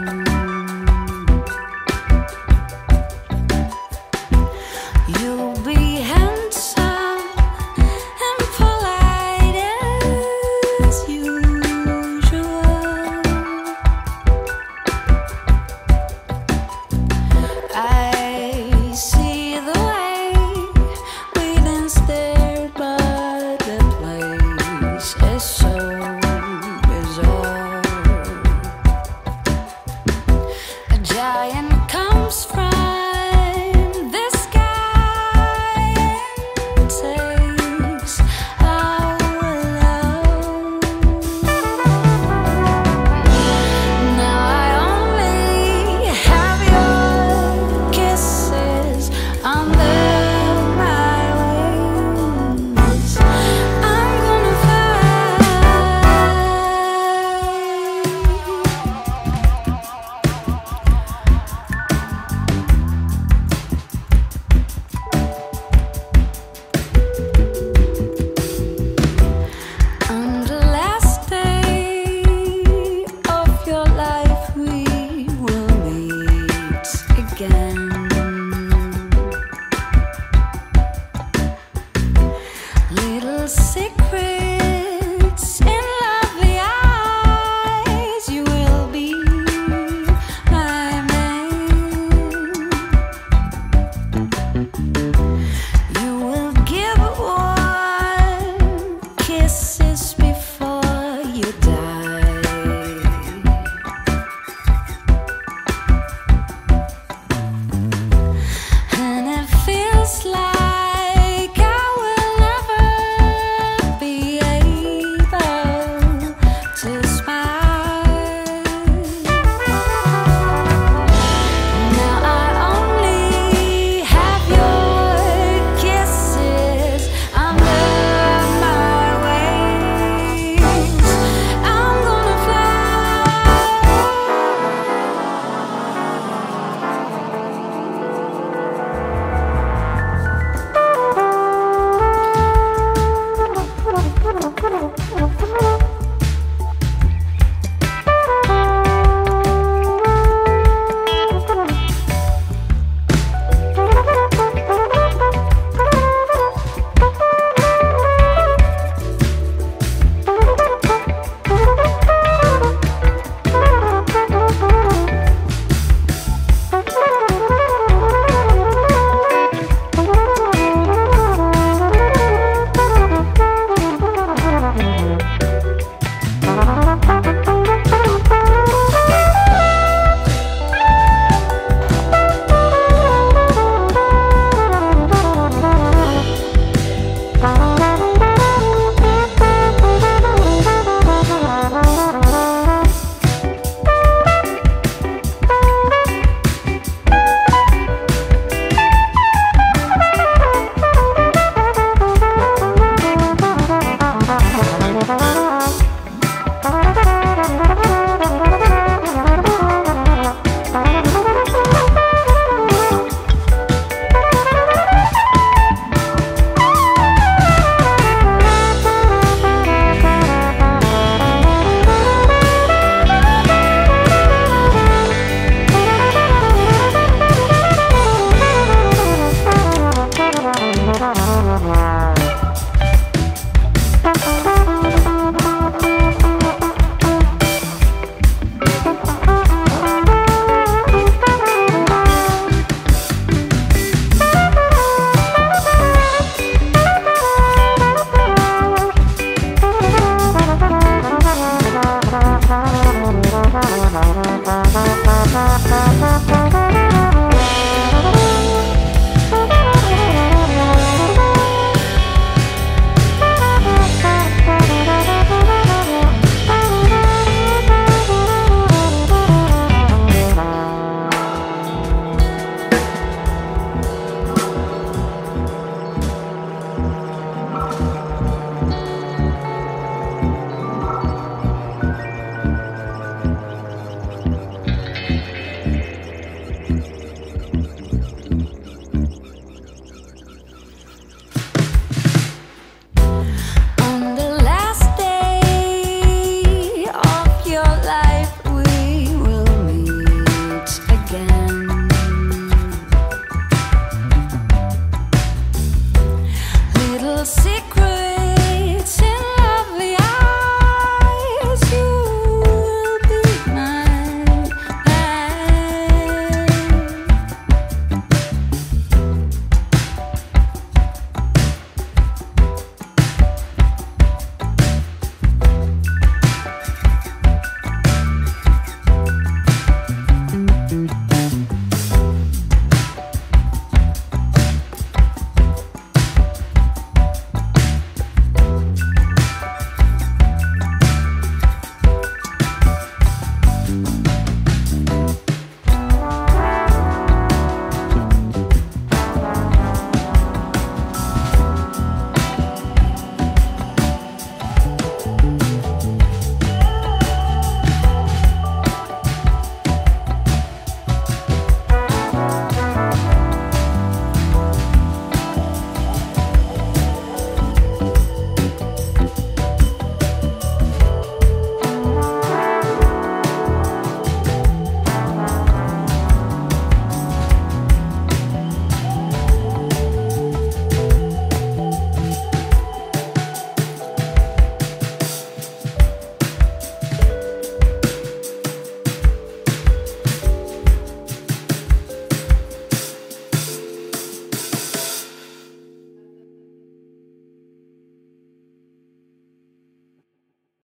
You'll Giant You.